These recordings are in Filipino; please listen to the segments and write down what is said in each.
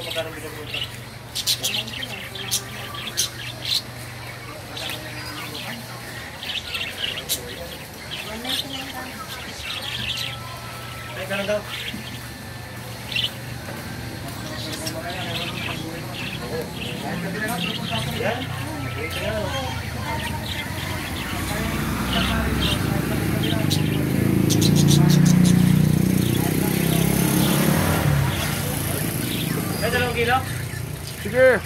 Kung magkano binubuta. Ay, ganun daw. Yan. Wait na dalawang kilo? Sige.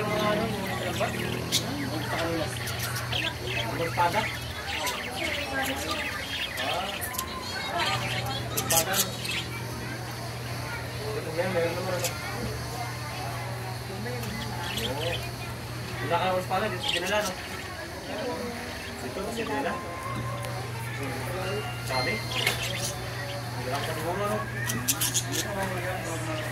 Yung dalawang ano, yung lambat. Huwag pa kanila. Huwag pada. Ah. Pada. Ito yan, meron naman ano. Oo. Wala ka ng pada, dito sa dinala, no? Dito, sa dinala. Sabi? Wala ka sa bunga, no? Oo.